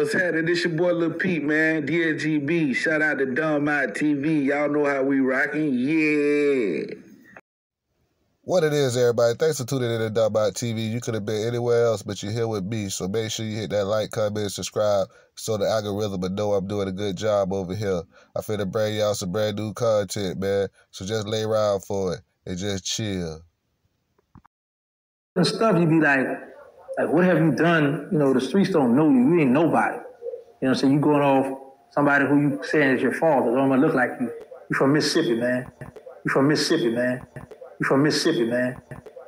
What's happening? This your boy Lil Pete, man. DSGB. Shout out to Dumb Out TV. Y'all know how we rocking. Yeah. What it is, everybody. Thanks for tuning in to Dumb Out TV. You could have been anywhere else, but you're here with me. So make sure you hit that like, comment, subscribe so the algorithm will know I'm doing a good job over here. I finna bring y'all some brand new content, man. So just lay around for it and just chill. And stuff, you be like, like, what have you done? You know, the streets don't know you. You ain't nobody. You know, so you going off somebody who you saying is your father. Don't look like you. You from Mississippi, man. You from Mississippi, man. You from Mississippi, man.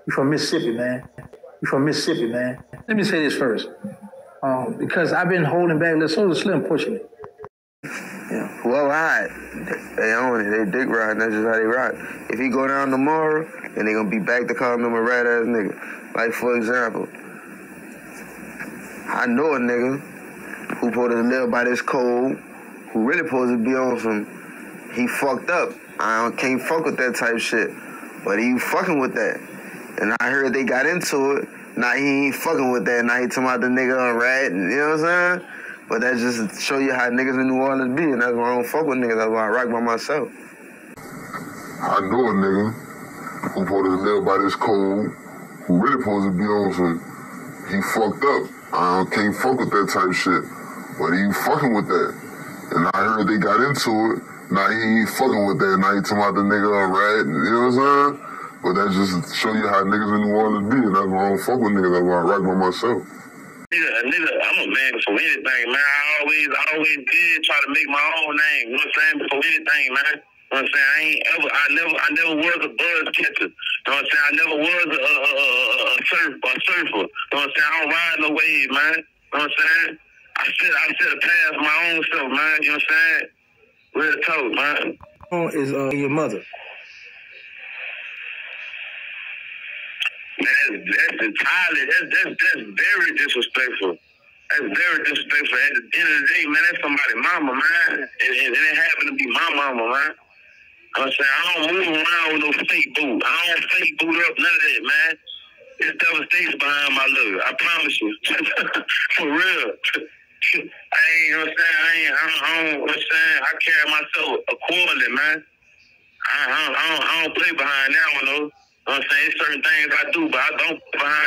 You from Mississippi, man. You from Mississippi, man. Let me say this first. Um, because I've been holding back. Let's hold the slim pushing. Yeah. Well, I They own it. They dick riding. That's just how they rock. If he go down tomorrow, then they gonna be back to calling him a rat ass nigga. Like for example, I know a nigga who supposed to live by this code, who really supposed to be on some, he fucked up. I can't fuck with that type shit. But he fucking with that. And I heard they got into it. Now he ain't fucking with that. Now he talking about the nigga on rat. You know what I'm saying? But that just show you how niggas in New Orleans be. And that's why I don't fuck with niggas. That's why I rock by myself. I know a nigga who supposed to live by this code, who really supposed to be on some, he fucked up. I don't can't fuck with that type shit. But he fucking with that. And I heard they got into it. Now he fucking with that. Now he talking about the nigga a rat. You know what I'm saying? But that just show you how niggas in New Orleans be. And that's why I don't fuck with niggas. That's why I rock by myself. Nigga, I'm a man for anything, man. I always, always did try to make my own name. You know what I'm saying? For anything, man. You know what I'm saying? I ain't ever, I never, I never was a buzz catcher. You know what I'm saying? I never was a, a, a, a, surf, a surfer. You know what I'm saying? I don't ride no wave, man. You know what I'm saying? I said, I said past my own self, man. You know what I'm saying? Real talk, man. Who is uh, your mother? Man, that's entirely, that's, that's, that's very disrespectful. That's very disrespectful. At the end of the day, man, that's somebody's mama, man. And, and, and it happened to be my mama, man. I'm saying, I don't move around with no fake boot. I don't fake boot up, none of that, man. There's devastation behind my look. I promise you. For real. I ain't, you know what I'm saying? I ain't, I don't, I don't, what I'm saying? I carry myself accordingly, man. I, I, don't, I, don't, I don't play behind that one, though. You know what I'm saying? There's certain things I do, but I don't behind.